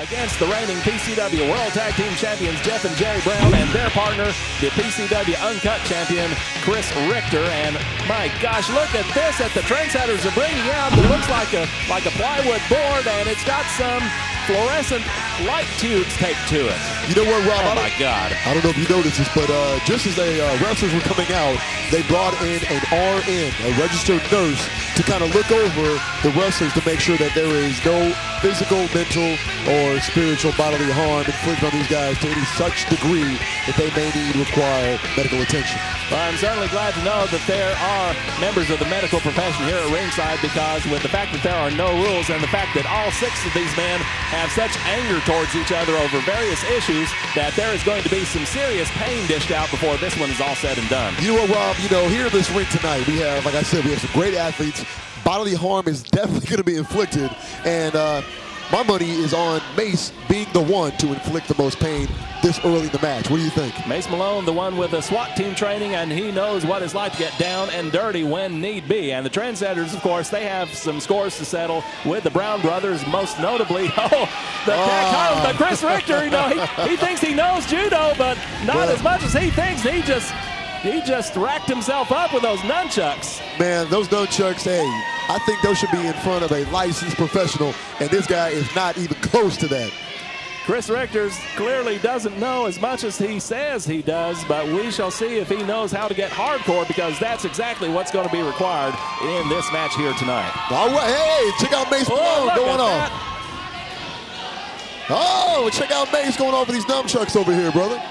against the reigning PCW World Tag Team Champions Jeff and Jerry Brown and their partner, the PCW Uncut Champion Chris Richter. And my gosh, look at this that the trendsetters are bringing out. It looks like a like a plywood board, and it's got some fluorescent light tubes taped to it. You know what, Rob? Oh I my God! I don't know if you noticed this, but uh, just as the uh, wrestlers were coming out, they brought in an RN, a registered nurse, to kind of look over the wrestlers to make sure that there is no physical, mental, or spiritual bodily harm inflicted on these guys to any such degree that they may need require medical attention. Well, I'm certainly glad to know that there are members of the medical profession here at ringside because with the fact that there are no rules and the fact that all six of these men have such anger towards each other over various issues that there is going to be some serious pain dished out before this one is all said and done. You know what, Rob? You know, here in this ring tonight, we have, like I said, we have some great athletes. Bodily harm is definitely going to be inflicted, and uh, my money is on Mace being the one to inflict the most pain this early in the match. What do you think? Mace Malone, the one with the SWAT team training, and he knows what it's like to get down and dirty when need be. And the Trendsetters, of course, they have some scores to settle with the Brown brothers, most notably, oh, the, Ah. but Chris Richter, you know, he, he thinks he knows judo, but not Well- as much as he thinks. He just he just racked himself up with those nunchucks. Man, those nunchucks, hey, I think those should be in front of a licensed professional, and this guy is not even close to that. Chris Richters clearly doesn't know as much as he says he does, but we shall see if he knows how to get hardcore because that's exactly what's going to be required in this match here tonight. All right, hey, check out Mace Oh, Malone look going on. that. Oh, check out Mace going off with these nunchucks over here, brother.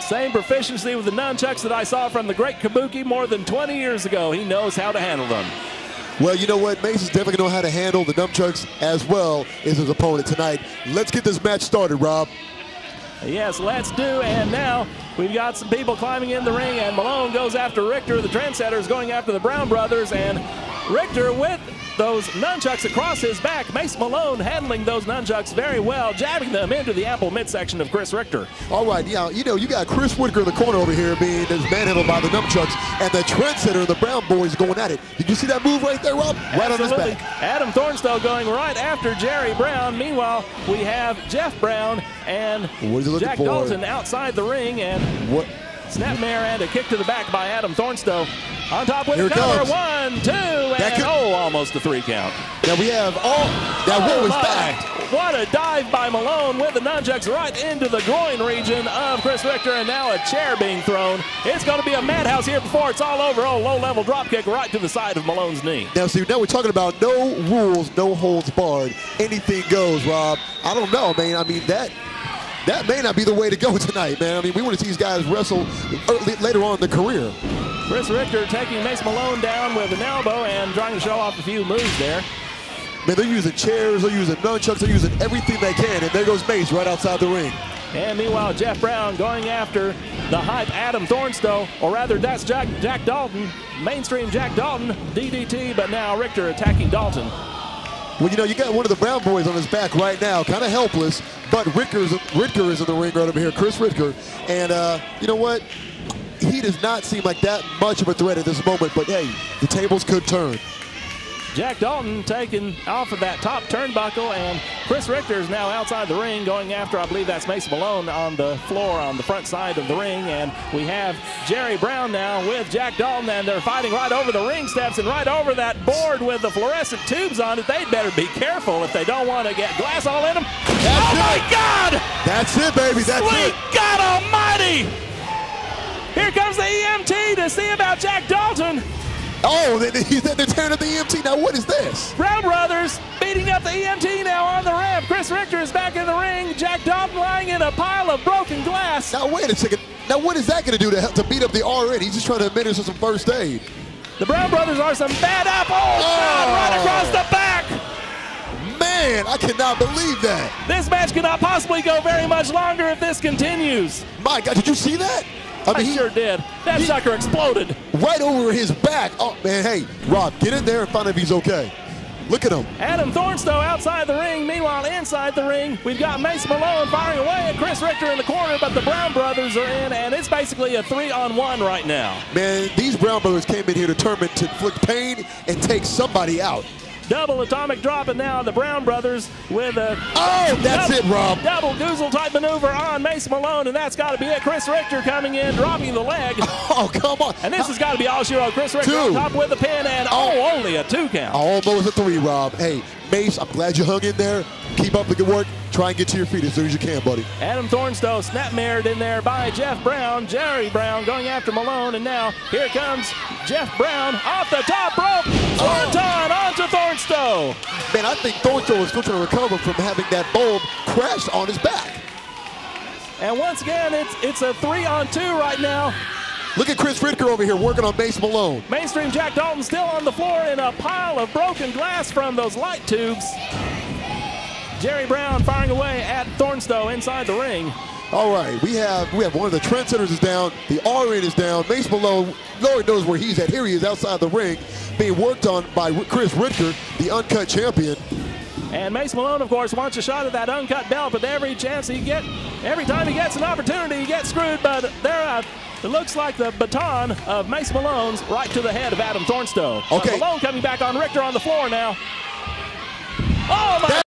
Same proficiency with the nunchucks that I saw from the great Kabuki more than 20 years ago. He knows how to handle them. Well, you know what? Mace is definitely know how to handle the nunchucks as well as his opponent tonight. Let's get this match started, Rob. Yes, let's do. And now we've got some people climbing in the ring, and Malone goes after Richter. The trendsetters going after the Brown brothers, and Richter with those nunchucks across his back. Mace Malone handling those nunchucks very well, jabbing them into the ample midsection of Chris Richter. All right, yeah, you know, you got Chris Whitaker in the corner over here being manhandled by the nunchucks, and the trendsetter, the Brown boys, going at it. Did you see that move right there, Rob? Right on his Absolutely. back. Adam Thornstowe going right after Jerry Brown. Meanwhile, we have Jeff Brown and Jack for? Dalton outside the ring, and What? Snapmare and a kick to the back by Adam Thornstowe. On top with Here cover. comes. One, two, and could- oh, almost a three count. Now we have all. That Oh, was that? What a dive by Malone with the nunchucks right into the groin region of Chris Richter, and now a chair being thrown. It's going to be a madhouse here before it's all over. Oh, low level drop kick right to the side of Malone's knee. Now, see, now we're talking about no rules, no holds barred. Anything goes, Rob. I don't know, man. I mean, that that may not be the way to go tonight, man. I mean, we want to see these guys wrestle early, later on in their career. Chris Richter taking Mace Malone down with an elbow and trying to show off a few moves there. Man, they're using chairs, they're using nunchucks, they're using everything they can. And there goes Mace right outside the ring. And meanwhile, Jeff Brown going after the hype Adam Thornstowe, or rather, that's Jack, Jack Dalton, mainstream Jack Dalton, DDT, but now Richter attacking Dalton. Well, you know, you got one of the Brown boys on his back right now, kind of helpless, but Ritker's, Ritker is in the ring right over here, Chris Ritker. And uh, you know what? He does not seem like that much of a threat at this moment, but hey, the tables could turn. Jack Dalton taken off of that top turnbuckle, and Chris Richter is now outside the ring going after, I believe that's Mace Malone on the floor on the front side of the ring. And we have Jerry Brown now with Jack Dalton, and they're fighting right over the ring steps and right over that board with the fluorescent tubes on it. They'd better be careful if they don't want to get glass all in them. That's oh my. God! That's it, baby. That's Sweet it. God Almighty! Here comes the EMT to see about Jack Dalton. Oh, they, they, they're tearing up the EMT. Now, what is this? Brown Brothers beating up the EMT now on the ramp. Chris Richter is back in the ring. Jack Dalton lying in a pile of broken glass. Now, wait a second. Now, what is that going to do to to beat up the RN? He's just trying to administer some first aid. The Brown Brothers are some bad apples. Oh, God, right oh. across the back. Man, I cannot believe that. This match cannot possibly go very much longer if this continues. My God, did you see that? I mean, he- sure did. That he- sucker exploded. right over his back. Oh, man, hey, Rob, get in there and find out if he's okay. Look at him. Adam Thornstowe outside the ring. Meanwhile, inside the ring, we've got Mace Malone firing away at Chris Richter in the corner, but the Brown Brothers are in, and it's basically a three-on-one right now. Man, these Brown brothers came in here determined to inflict pain and take somebody out. Double atomic drop, and now the Brown brothers with a Oh, that's double, it, Rob. double goozle type maneuver on Mace Malone, and that's got to be it. Chris Richter coming in, dropping the leg. Oh, come on. And this has got to be all she wrote. Chris Richter Two. on top with the pin, and oh, oh, only a two count. Almost a three, Rob. Hey, Mace, I'm glad you hung in there. Keep up the good work. Try and get to your feet as soon as you can, buddy. Adam Thornstowe snap mirrored in there by Jeff Brown. Jerry Brown going after Malone, and now here comes Jeff Brown off the top rope. Swanton oh. onto Thornstowe. Man, I think Thornstowe is still trying to recover from having that bulb crash on his back. And once again, it's it's a three on two right now. Look at Chris Ridker over here working on Mace Malone. Mainstream Jack Dalton still on the floor in a pile of broken glass from those light tubes. Jerry Brown firing away at Thornstowe inside the ring. All right, we have we have one of the trendsetters is down, the RN is down, Mace Malone, Lord knows where he's at. Here he is outside the ring, being worked on by Chris Ridker, the uncut champion. And Mace Malone, of course, wants a shot at that uncut belt, but every chance he get, every time he gets an opportunity, he gets screwed. But there, uh, it looks like the baton of Mace Malone's right to the head of Adam Thornstowe. Okay. Malone coming back on Richter on the floor now. Oh my!